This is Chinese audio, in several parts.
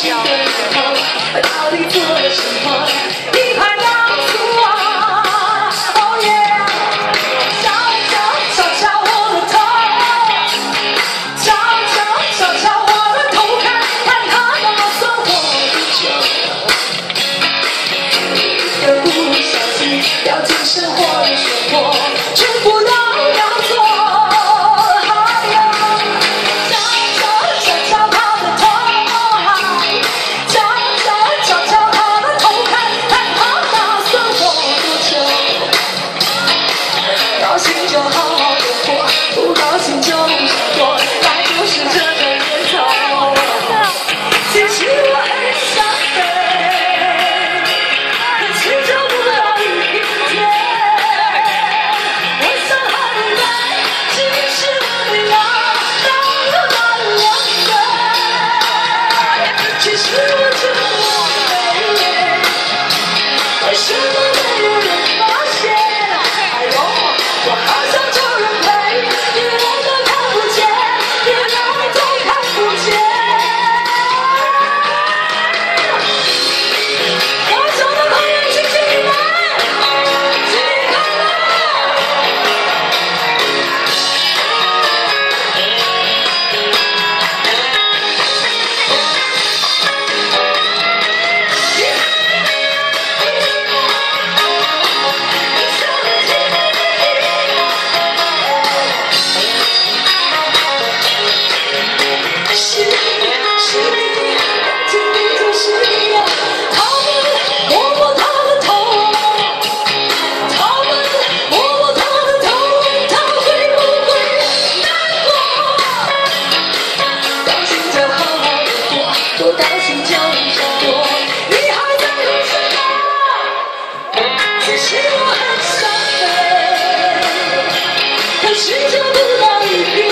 心的滚烫到底做了什么我的心就会你还在意什么其实我很想飞但是见不到你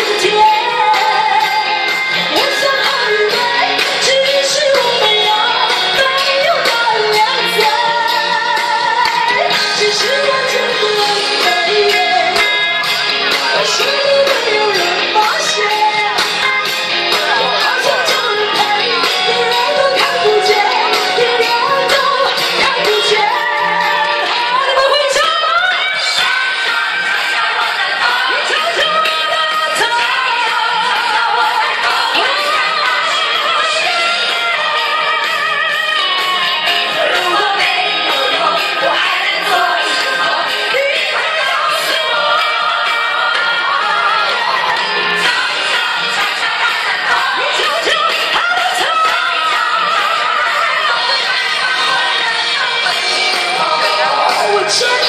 Shut